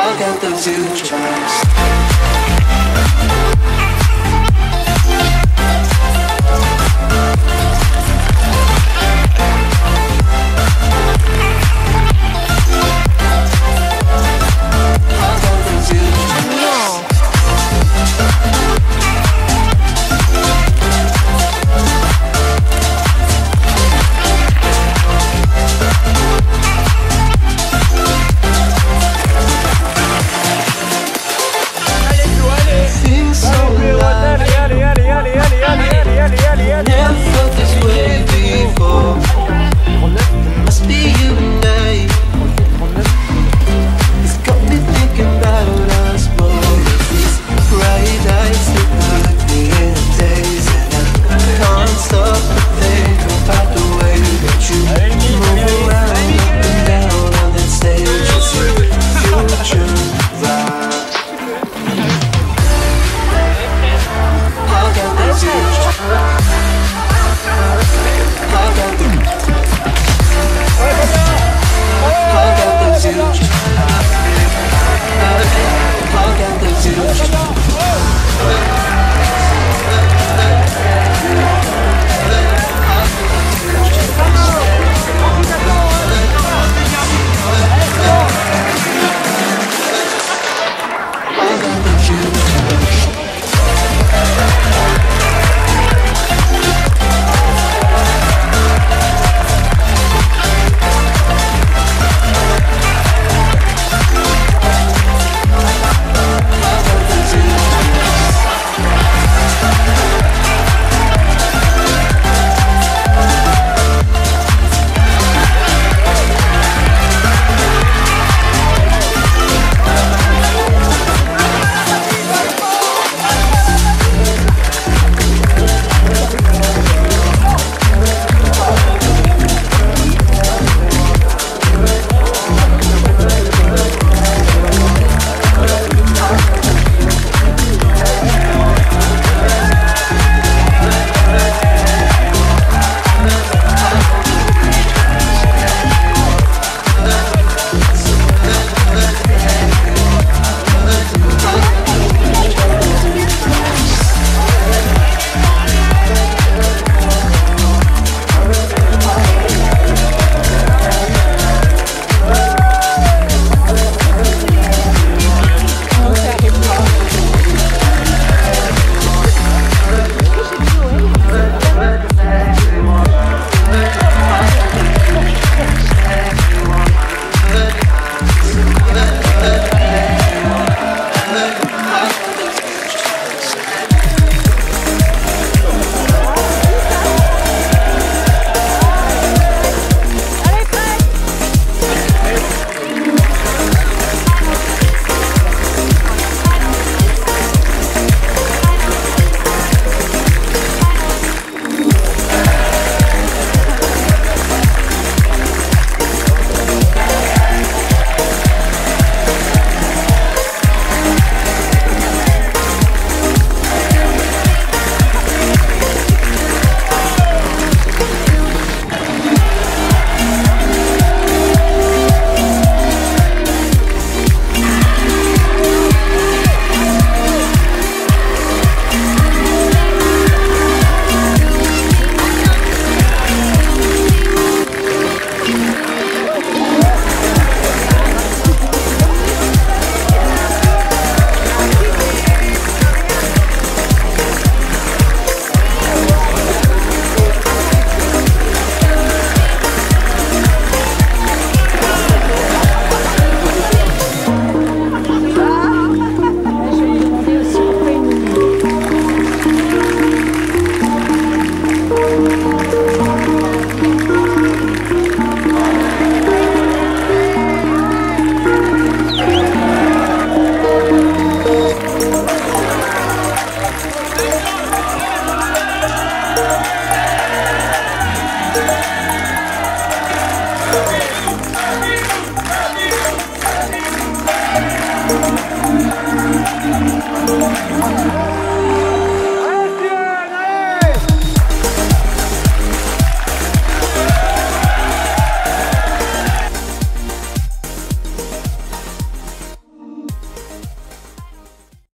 I got those illusions.